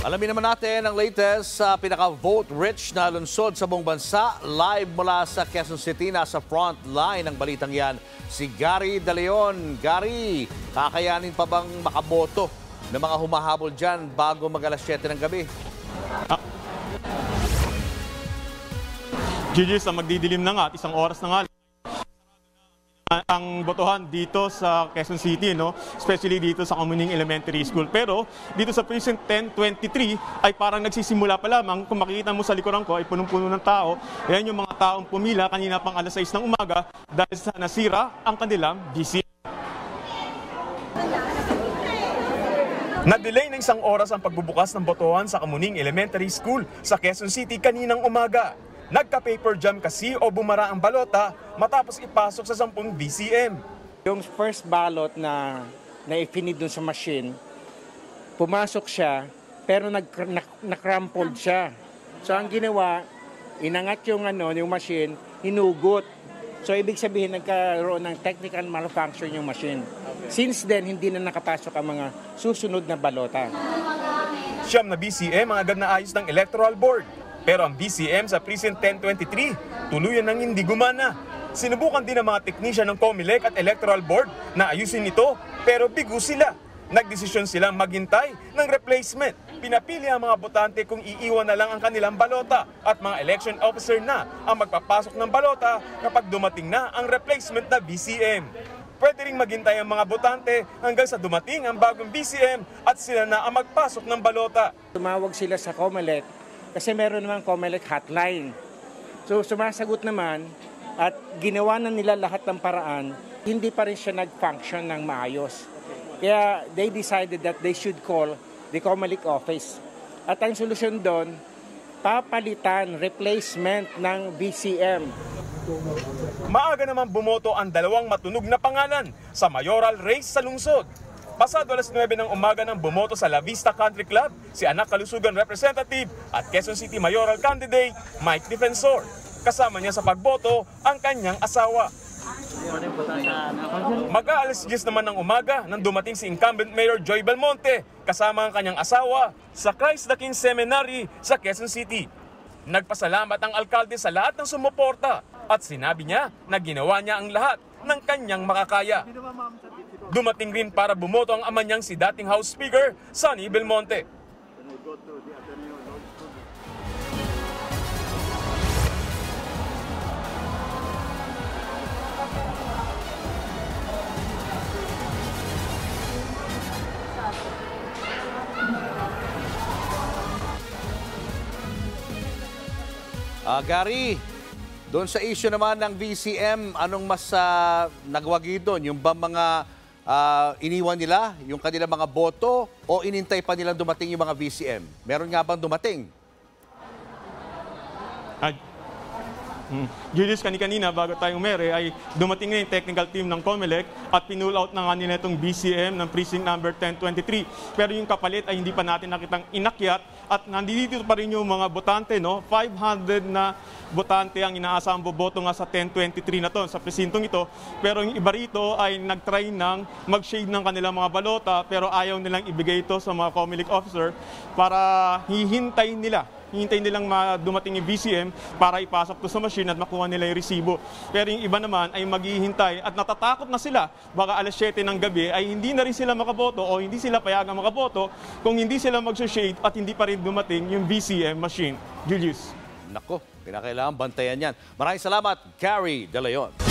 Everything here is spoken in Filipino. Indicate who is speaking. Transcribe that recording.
Speaker 1: Alamin naman natin ang latest sa pinaka-vote-rich na lungsod sa buong bansa. Live mula sa Quezon City, nasa front line ng balitang yan, si Gary De Leon. Gary, kakayanin pa bang makaboto ng mga humahabol dyan bago mag alas 7 ng gabi?
Speaker 2: Gigi, sa magdidilim na nga at isang oras na nga ang botohan dito sa Quezon City, no? especially dito sa Kamuning Elementary School. Pero dito sa Precinct 1023 ay parang nagsisimula pa lamang. Kung makikita mo sa likuran ko ay punong-puno ng tao. Yan yung mga taong pumila kanina pang alas 6 ng umaga dahil sa nasira ang kanilang BC.
Speaker 3: Na-delay ng isang oras ang pagbubukas ng botohan sa Kamuning Elementary School sa Quezon City kaninang umaga. Nagka-paper jam kasi o bumara ang balota matapos ipasok sa 10 BCM.
Speaker 4: Yung first ballot na na ifinid dun sa machine, pumasok siya, pero nag, nak, nakrampled siya. So ang ginawa, inangat yung ano, yung machine, hinugot. So ibig sabihin nagkaroon ng technical malfunction yung machine. Since then, hindi na nakapasok ang mga susunod na balota.
Speaker 3: Siyam na BCM ang agad na ayos ng Electoral Board. Pero ang BCM sa Precinct 1023, tuluyan nang hindi gumana. Sinubukan din ng mga teknisyan ng COMELEC at Electoral Board na ayusin ito, pero bigo sila. Nagdesisyon silang maghintay ng replacement. Pinapili ang mga botante kung iiwan na lang ang kanilang balota at mga election officer na ang magpapasok ng balota kapag dumating na ang replacement na BCM. Pwede ring maghintay ang mga botante hanggang sa dumating ang bagong BCM at sila na ang magpasok ng balota.
Speaker 4: Tumawag sila sa COMELEC kasi meron naman COMELEC hotline. So sumasagot naman at ginawa na nila lahat ng paraan, hindi pa rin siya nag-function ng maayos. Kaya they decided that they should call the COMELEC office. At ang solusyon doon, papalitan, replacement ng BCM.
Speaker 3: Maaga naman bumoto ang dalawang matunog na pangalan sa mayoral race sa lungsod. Pasado alas 9 ng umaga nang bumoto sa La Vista Country Club si anak kalusugan representative at Quezon City mayoral candidate Mike Defensor. Kasama niya sa pagboto ang kanyang asawa. Mag-aalas 10 naman ng umaga nang dumating si incumbent Mayor Joy Belmonte kasama ang kanyang asawa sa Christ the King Seminary sa Quezon City. Nagpasalamat ang alkalde sa lahat ng sumuporta at sinabi niya na ginawa niya ang lahat ng kanyang makakaya. Dumating rin para bumoto ang ama niyang si dating House Speaker, Sonny Belmonte.
Speaker 1: Ah, Gary, doon sa issue naman ng VCM, anong mas uh, nagwagi doon? Yung ba mga ah, iniwan nila, yung kanilang mga boto, o inintay pa nilang dumating yung mga VCM? Meron nga bang dumating?
Speaker 2: Ay, Hmm. Julius, kani-kanina bago tayo umere ay dumating na yung technical team ng COMELEC at pinull out na nga nila itong BCM ng precinct number 1023. Pero yung kapalit ay hindi pa natin nakitang inakyat at nandito pa rin yung mga botante, no? 500 na botante ang inaasahang boboto nga sa 1023 na to, sa presintong ito. Pero yung iba rito ay nagtry ng mag-shade ng kanilang mga balota pero ayaw nilang ibigay ito sa mga COMELEC officer para hihintay nila hintayin nilang dumating yung BCM para ipasok to sa machine at makuha nila yung resibo. Pero yung iba naman ay maghihintay at natatakot na sila. Baka alas 7 ng gabi ay hindi na rin sila makaboto o hindi sila payagang makaboto kung hindi sila mag-shade at hindi pa rin dumating yung BCM machine. Julius.
Speaker 1: Nako, pinakailangan bantayan yan. Maraming salamat, Gary De Leon.